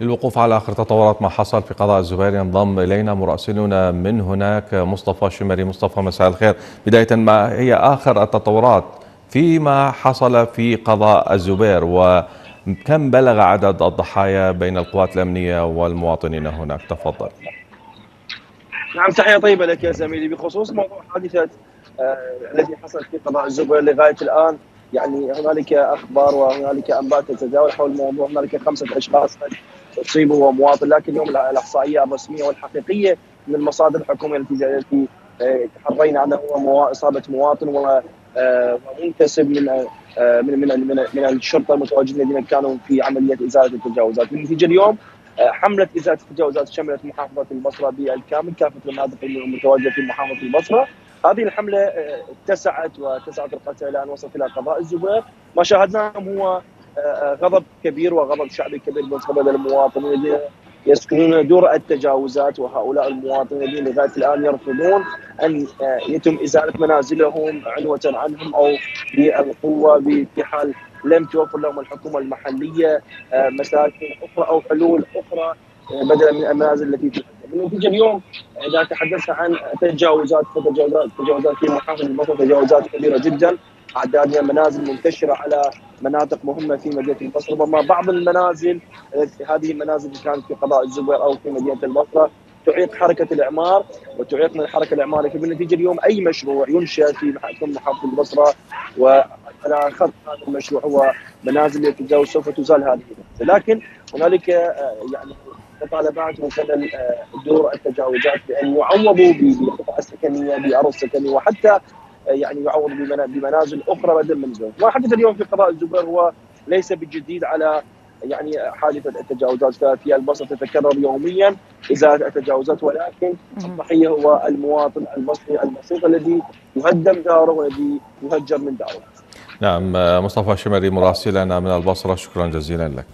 للوقوف على آخر تطورات ما حصل في قضاء الزبير ينضم إلينا مراسلنا من هناك مصطفى شمري. مصطفى مساء الخير. بداية ما هي آخر التطورات فيما حصل في قضاء الزبير وكم بلغ عدد الضحايا بين القوات الأمنية والمواطنين هناك؟ تفضل. نعم تحية طيبة لك يا زميلي. بخصوص موضوع حادثة آه الذي حصل في قضاء الزبير لغاية الآن يعني هنالك أخبار وهنالك أنباء تتداول حول الموضوع هنالك خمسة أشخاص اصيبوا ومواطن لكن اليوم الأحصائية الرسمية والحقيقية من المصادر الحكومية التي التي آه، تحرينا عنها هو إصابة مواطن آه، ومنتسب من آه، من من من, من الشرطة المتواجدين الذين كانوا في عملية إزالة التجاوزات، بالنتيجة اليوم حملة إزالة التجاوزات شملت محافظة البصرة بالكامل كافة المناطق المتواجدة في محافظة البصرة. هذه الحملة آه، اتسعت واتسعت القتل إلى أن وصلت إلى قضاء الزبير ما شاهدناه هو آه، آه، غضب كبير وغضب شعبي كبير من قبل المواطنين الذين يسكنون دور التجاوزات وهؤلاء المواطنين الذين لغاية الآن يرفضون أن يتم إزالة منازلهم عنوه عنهم أو بالقوة في حال لم توفر لهم الحكومة المحلية مساكن أخرى أو حلول أخرى بدلا من المنازل التي. بالنتيجة اليوم إذا تحدثنا عن تجاوزات فتجاوزات تجاوزات في محافظه البصره تجاوزات كبيرة جدا. أعداد من المنازل منتشرة على مناطق مهمة في مدينة البصرة. ربما بعض المنازل هذه المنازل اللي كانت في قضاء الزبير أو في مدينة البصرة تعيق حركة الإعمار وتعيق من الحركه الاعماريه فبالنتيجة اليوم أي مشروع ينشأ في محافظة البصرة وعلى خط هذا المشروع هو منازل التجاوز سوف تزال هذه لكن هنالك آه، يعني مطالبات من خلال آه، دور التجاوزات بأن يعوضوا بقطع السكنية بأرض سكنيه وحتى آه، يعني يعوضوا بمنازل أخرى بدل من. ما حدث اليوم في قضاء الزبير هو ليس بالجديد على يعني حادثة التجاوزات في البصره تتكرر يوميا إزالة التجاوزات ولكن الضحيه هو المواطن المصري البسيط الذي يهدم داره والذي يهجر من داره. نعم مصطفى شمري مراسلنا من البصرة شكرا جزيلا لك.